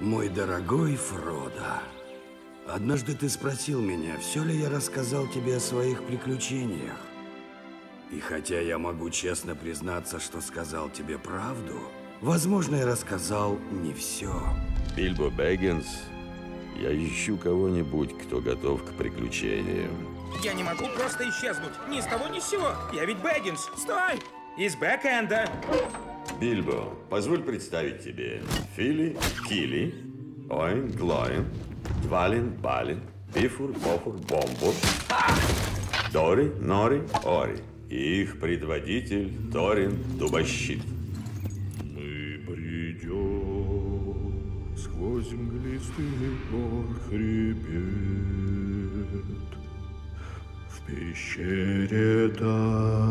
Мой дорогой Фродо, однажды ты спросил меня, все ли я рассказал тебе о своих приключениях. И хотя я могу честно признаться, что сказал тебе правду, возможно, я рассказал не все. Бильбо Бэггинс, я ищу кого-нибудь, кто готов к приключениям. Я не могу просто исчезнуть. Ни с того, ни с сего. Я ведь Бэггинс. Стой! Из бэкэнда. Бильбо, позволь представить тебе Фили, Кили, Оин, Глоин, Двалин, Балин, Бифур, Бофур, Бомбур, Дори, Нори, Ори и их предводитель Торин Дубощит. Мы бредем сквозь мглистый гор хребет. В пещере там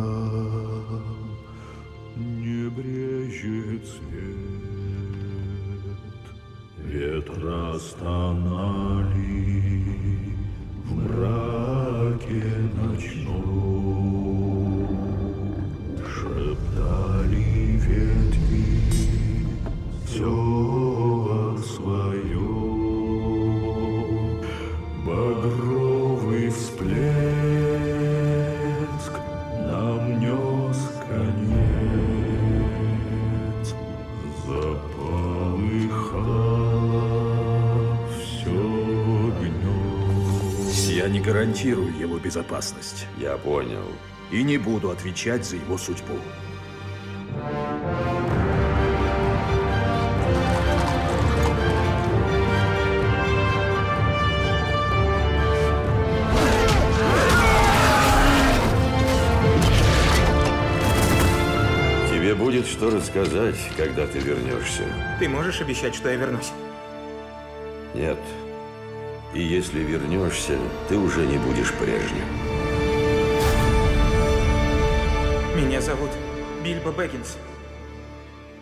брежет свет. Ветра стонали в мраке Я не гарантирую его безопасность Я понял. и не буду отвечать за его судьбу. Тебе будет что рассказать, когда ты вернешься. Ты можешь обещать, что я вернусь? Нет. И если вернешься, ты уже не будешь прежним. Меня зовут Бильбо Бэггинс.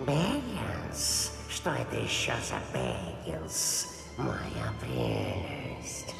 Бэггинс? Что это еще за Бэггинс? Моя прелесть.